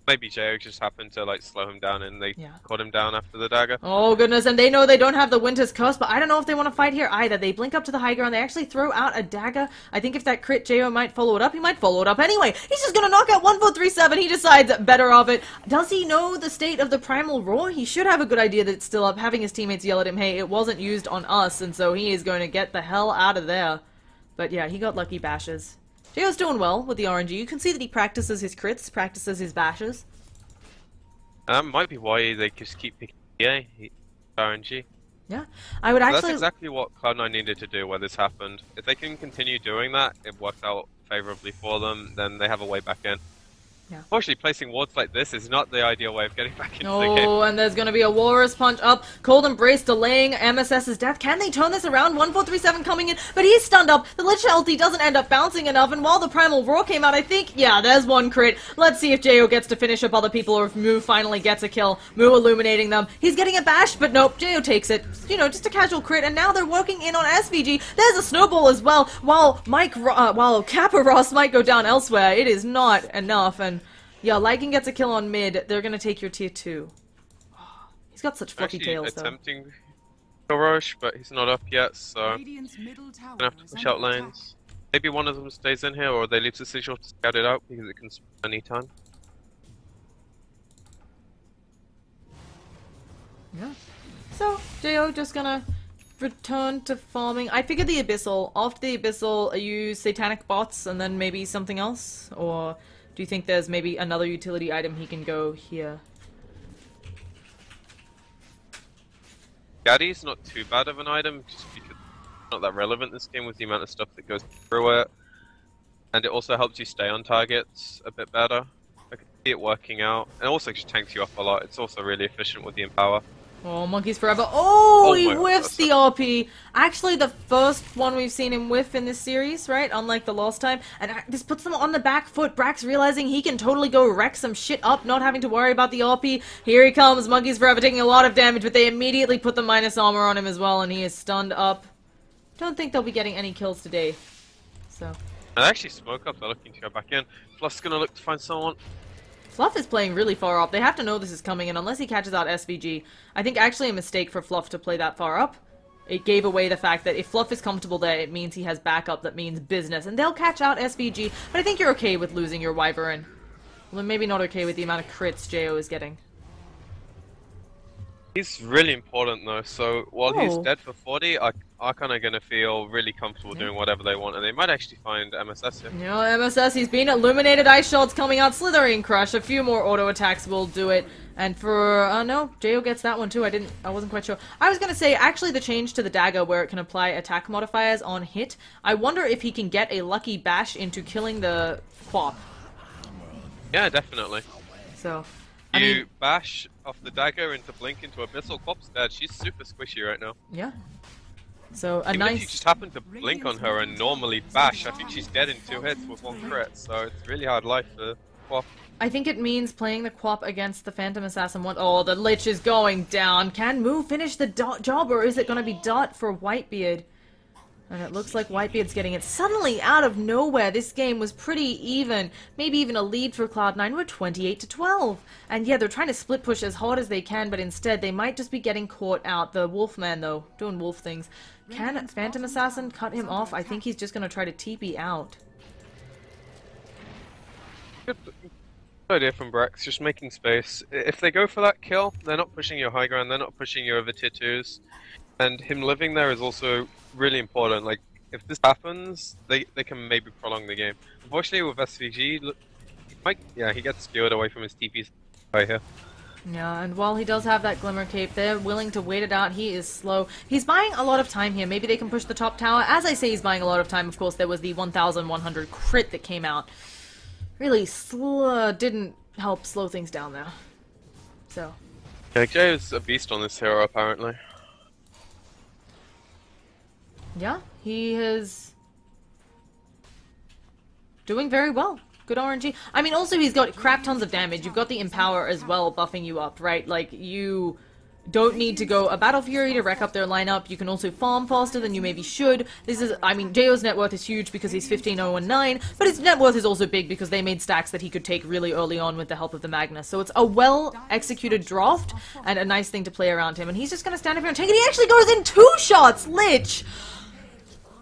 Maybe Jo just happened to like slow him down and they Yeah. caught him down after the dagger. Oh goodness, and they know they don't have the Winter's Curse, but I don't know if they want to fight here either. They blink up to the high ground, they actually throw out a dagger. I think if that crit Jo might follow it up, he might follow it up anyway. He's just gonna knock out 1437, he decides better of it. Does he know the state of the Primal Roar? He should have a good idea that it's still up, having his teammates yell at him, hey, it wasn't used on us, and so he is going to get the hell out of there. But yeah, he got lucky bashes. Jo's doing well with the RNG. You can see that he practices his crits, practices his bashes. That might be why they just keep picking he- RNG. Yeah, I would actually. That's exactly what Cloud9 needed to do when this happened. If they can continue doing that, it worked out favorably for them, then they have a way back in. Yeah. Placing wards like this is not the ideal way of getting back into the game. Oh, and there's gonna be a Walrus punch up. Cold Embrace delaying MSS's death. Can they turn this around? 1437 coming in, but he's stunned up. The Lich ulti doesn't end up bouncing enough, and while the Primal Roar came out, I think, yeah, there's one crit. Let's see if Jo gets to finish up other people or if Moo finally gets a kill. Moo illuminating them. He's getting a bash, but nope, Jo takes it. You know, just a casual crit, and now they're working in on SVG. There's a snowball as well, while Mike, uh, while Kappa Ross might go down elsewhere. It is not enough, and yeah, Lycan gets a kill on mid. They're gonna take your tier two. He's got such fluffy Actually tails, though. attempting to rush, but he's not up yet, so I'm Radiant's middle tower gonna have to push under out attack. lanes. Maybe one of them stays in here, or they leave the sigil to scout it out because it can spawn any time. Yeah. So, Jo just gonna return to farming. I figured the Abyssal. After the Abyssal, are you Satanic Bots and then maybe something else? Or do you think there's maybe another utility item he can go here? Gaddy's not too bad of an item, just because it's not that relevant this game with the amount of stuff that goes through it. And it also helps you stay on targets a bit better. I can see it working out. And also just tanks you up a lot. It's also really efficient with the Empower. Oh, Monkeys Forever. Oh, Oh he whiffs the RP. Actually, the first one we've seen him whiff in this series, right? Unlike the last time. And this puts them on the back foot. Brax realizing he can totally go wreck some shit up, not having to worry about the RP. Here he comes. Monkeys Forever taking a lot of damage, but they immediately put the minus armor on him as well, and he is stunned up. Don't think they'll be getting any kills today. So. And actually, Smoke Up, they're looking to go back in. Plus, gonna look to find someone. Fluff is playing really far up. They have to know this is coming and unless he catches out SVG. I think actually a mistake for Fluff to play that far up. It gave away the fact that if Fluff is comfortable there, it means he has backup that means business. And they'll catch out SVG, but I think you're okay with losing your Wyvern. Well, maybe not okay with the amount of crits Jo is getting. He's really important though, so while he's Oh. dead for 40, I, Archon of gonna feel really comfortable doing whatever they want, and they might actually find MSS here. You know, MSS, he's been illuminated. Ice Shards coming out. Slithereen Crush. A few more auto attacks will do it. And for, uh, no, Jo gets that one too. I didn't, I wasn't quite sure. I was gonna say, actually, the change to the dagger where it can apply attack modifiers on hit. I wonder if he can get a lucky bash into killing the Quap. Yeah, definitely. So, I You mean, bash off the dagger into Blink into Abyssal Quap's dead. She's super squishy right now. yeah. So, a Even if you just happen to blink on her and normally bash, I think she's dead in two hits with one crit, so it's really hard life for Quap. I think it means playing the Quap against the Phantom Assassin one. Oh, the Lich is going down. Can Moo finish the dot job, or is it going to be Dot for Whitebeard? And it looks like Whitebeard's getting it. Suddenly, out of nowhere, this game was pretty even. Maybe even a lead for Cloud9. We're 28 to 12. And yeah, they're trying to split push as hard as they can, but instead they might just be getting caught out. The Wolfman, though, doing wolf things. Can Phantom Assassin cut him off? I think he's just going to try to TP out. Good idea from Brax, just making space. If they go for that kill, they're not pushing your high ground, they're not pushing your over tier 2s. And him living there is also really important. Like, if this happens, they, they can maybe prolong the game. Unfortunately, with SVG, look, he might, yeah, he gets skewered away from his TPs right here. Yeah, and while he does have that Glimmer Cape, they're willing to wait it out. He is slow. He's buying a lot of time here. Maybe they can push the top tower. As I say, he's buying a lot of time. Of course, there was the 1,100 crit that came out. Really sl- didn't help slow things down there. So, Yeah, Jay is a beast on this hero, apparently. Yeah, he is doing very well. Good RNG. I mean, also he's got crap tons of damage. You've got the Empower as well buffing you up, right? Like, you don't need to go a Battle Fury to wreck up their lineup. You can also farm faster than you maybe should. This is, I mean, JO's net worth is huge because he's 15019, but his net worth is also big because they made stacks that he could take really early on with the help of the Magnus. So it's a well executed draft and a nice thing to play around him. And he's just gonna stand up here and take it. He actually goes in two shots, Lich!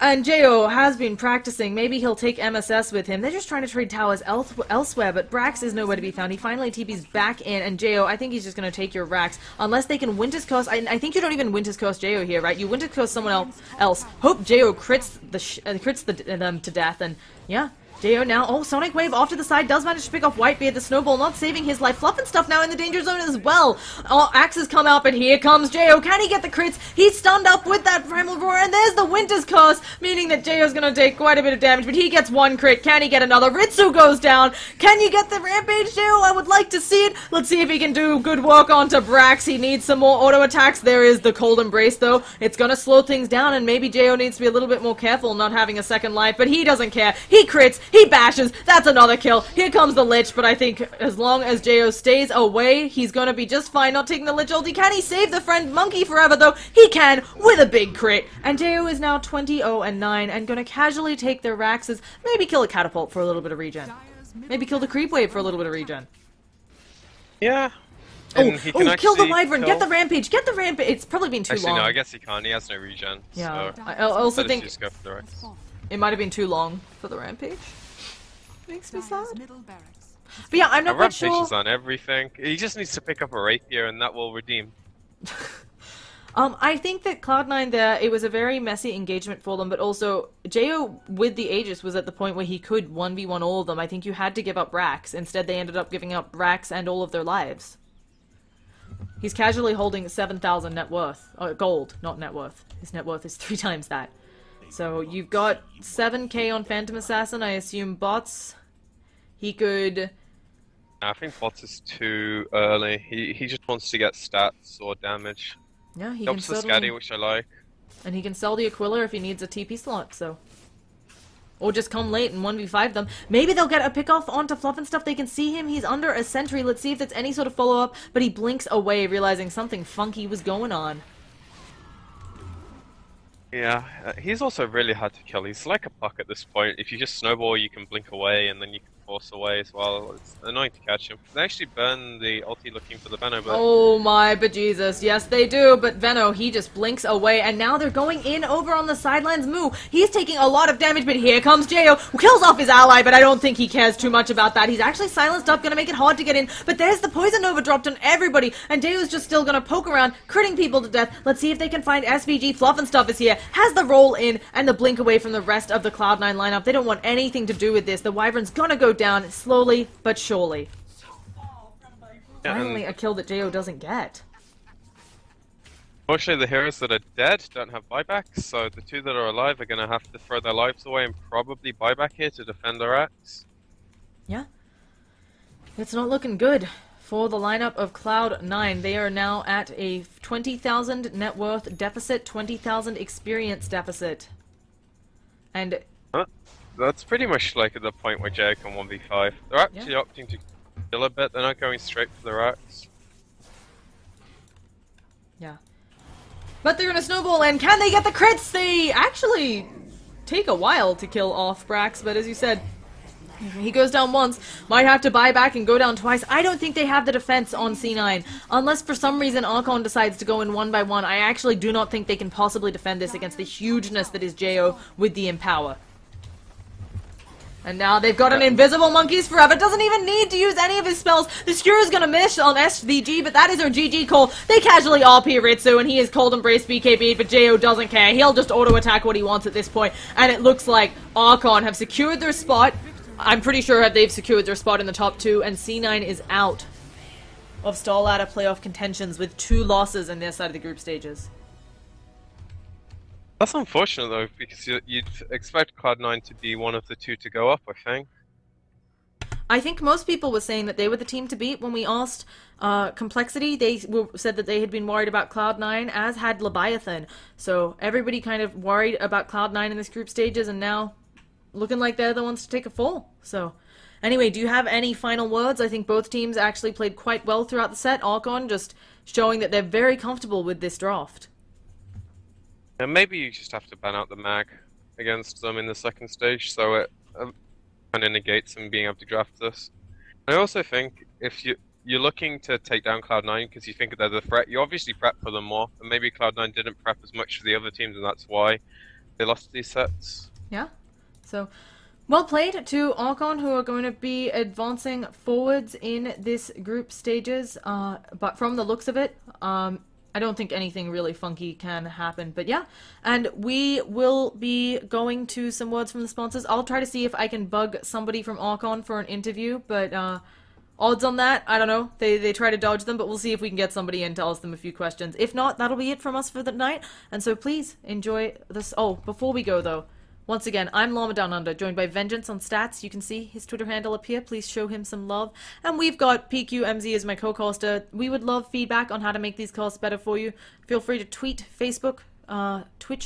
And Jo has been practicing. Maybe he'll take MSS with him. They're just trying to trade towers else- elsewhere, but Brax is nowhere to be found. He finally TP's back in, and Jo, I think he's just going to take your racks. Unless they can Winter's Curse. I, I think you don't even Winter's Curse Jo here, right? You Winter's Curse someone else. else. Hope Jo crits the uh, crits the, them to death, and yeah, Jo now, oh, Sonic Wave off to the side does manage to pick off Whitebeard, the snowball not saving his life. Fluff and stuff now in the danger zone as well. Oh, axes come out, but here comes Jo. Can he get the crits? He's stunned up with that Primal Roar, and there's the Winter's Curse, meaning that Jo's gonna take quite a bit of damage, but he gets one crit. Can he get another? Ritsu goes down. Can you get the Rampage, Jo? I would like to see it. Let's see if he can do good work onto Brax. He needs some more auto attacks. There is the Cold Embrace, though. It's gonna slow things down, and maybe Jo needs to be a little bit more careful not having a second life, but he doesn't care. He crits. He bashes. That's another kill. Here comes the Lich, but I think as long as Jo stays away, he's gonna be just fine not taking the Lich ulti. Can he save the friend Monkey forever, though? He can, with a big crit. And Jo is now 20-0 and 9, and gonna casually take their Raxes, maybe kill a Catapult for a little bit of regen. Maybe kill the Creep Wave for a little bit of regen. Yeah. Oh, And he can oh kill the Wyvern! kill- Get the Rampage! Get the Rampage! It's probably been too Actually, long. no, I guess he can't. He has no regen. Yeah, So I I also think for the rest. it might have been too long for the Rampage. Makes me sad. Dire's middle. But yeah, I'm A not quite rampage sure. is on everything. He just needs to pick up a rapier, and that will redeem. Um, I think that Cloud9 there, it was a very messy engagement for them, but also Jo with the Aegis was at the point where he could 1v1 all of them. I think you had to give up Rax. Instead, they ended up giving up Rax and all of their lives. He's casually holding 7,000 net worth. Uh, gold, not net worth. His net worth is three times that. So you've got 7k on Phantom Assassin. I assume bots. He could. I think bots is too early. He he just wants to get stats or damage. Yeah, he Helps can the certainly. Skadi, which I like. And he can sell the Aquila if he needs a TP slot, so. Or just come late and 1v5 them. Maybe they'll get a pick off onto Fluff and stuff. They can see him. He's under a sentry. Let's see if that's any sort of follow up. But he blinks away, realizing something funky was going on. Yeah, uh, he's also really hard to kill. He's like a puck at this point. If you just snowball, you can blink away, and then you can force away as well. It's annoying to catch him. They actually burn the ulti looking for the Venom, but Oh my bejesus. Yes, they do. But Veno, he just blinks away. And now they're going in over on the sidelines. Moo, he's taking a lot of damage. But here comes Jo, who kills off his ally. But I don't think he cares too much about that. He's actually silenced up, gonna make it hard to get in. But there's the poison nova dropped on everybody. And Jo's just still gonna poke around, critting people to death. Let's see if they can find SVG. Fluff and stuff is here. Has the roll in and the blink away from the rest of the Cloud9 lineup. They don't want anything to do with this. The Wyvern's gonna go slowly but surely. Finally, a kill that Jo doesn't get. Mostly the heroes that are dead don't have buybacks, so the two that are alive are gonna have to throw their lives away and probably buyback here to defend their axe. Yeah. It's not looking good for the lineup of Cloud9. They are now at a 20,000 net worth deficit, 20,000 experience deficit. And That's pretty much like at the point where Jay can 1v5. They're actually opting to kill a bit, they're not going straight for the rocks. yeah. But they're gonna snowball and can they get the crits? They actually take a while to kill off Brax, but as you said, he goes down once, might have to buy back and go down twice. I don't think they have the defense on C9. Unless for some reason Archon decides to go in one by one, I actually do not think they can possibly defend this against the hugeness that is Jo with the Empower. And now they've got an invisible monkeys forever. Doesn't even need to use any of his spells. The Skewer's gonna miss on SVG, but that is her GG call. They casually RP Ritsu, and he is cold embrace BKB, but Jo doesn't care. He'll just auto attack what he wants at this point. And it looks like Archon have secured their spot. I'm pretty sure that they've secured their spot in the top two, and C9 is out of StarLadder playoff contentions with two losses in their side of the group stages. That's unfortunate though, because you- you'd expect Cloud9 to be one of the two to go up, I think. I think most people were saying that they were the team to beat when we asked uh, Complexity. They were, said that they had been worried about Cloud9, as had Leviathan. So everybody kind of worried about Cloud9 in this group stages, and now looking like they're the ones to take a fall. So, anyway, do you have any final words? I think both teams actually played quite well throughout the set. Archon just showing that they're very comfortable with this draft. Maybe you just have to ban out the mag against them in the second stage, so it um, kind of negates them being able to draft this. I also think if you you're looking to take down Cloud9 because you think they're the threat, you obviously prep for them more, and maybe Cloud9 didn't prep as much for the other teams, and that's why they lost these sets. Yeah. So, well played to Archon, who are going to be advancing forwards in this group stages. Uh, but from the looks of it, um, I don't think anything really funky can happen. But yeah, and we will be going to some words from the sponsors. I'll try to see if I can bug somebody from Archon for an interview, but uh, odds on that, I don't know. They they try to dodge them, but we'll see if we can get somebody in to ask them a few questions. If not, that'll be it from us for the night. And so please enjoy this. Oh, before we go though. Once again, I'm Llama Down Under, joined by Vengeance on Stats. You can see his Twitter handle up here. Please show him some love. And we've got PQMZ as my co-caster. We would love feedback on how to make these calls better for you. Feel free to tweet, Facebook, uh, Twitch,